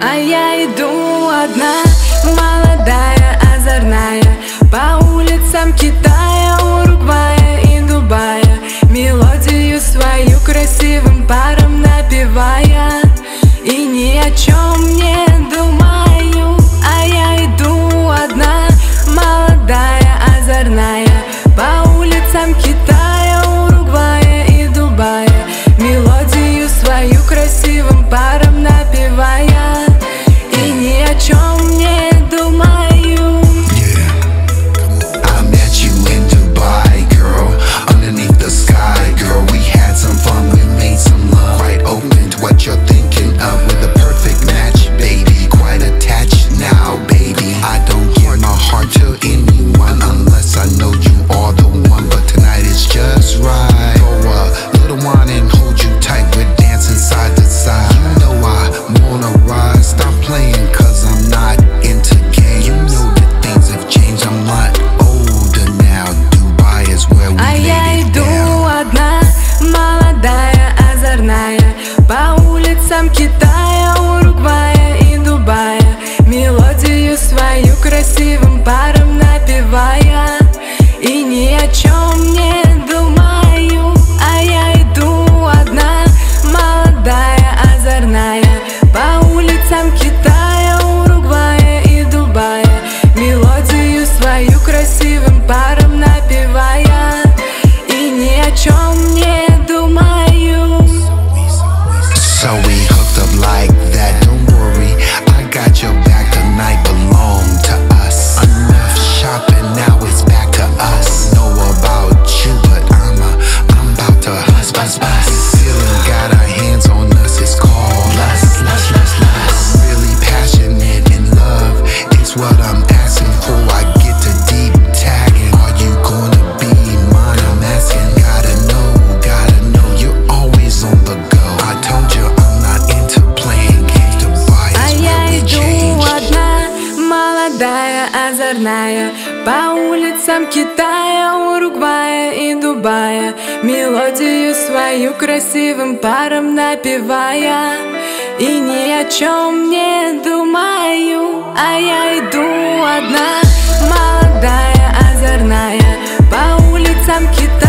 А я иду одна, молодая, озорная. I'm t'a So we hooked up like that, don't worry, I got your back. ночная По улицам Китая, Уругвая и Дубая Мелодию свою красивым паром напевая. И ни о чем не думаю, а я иду одна Молодая, озорная, по улицам Китая.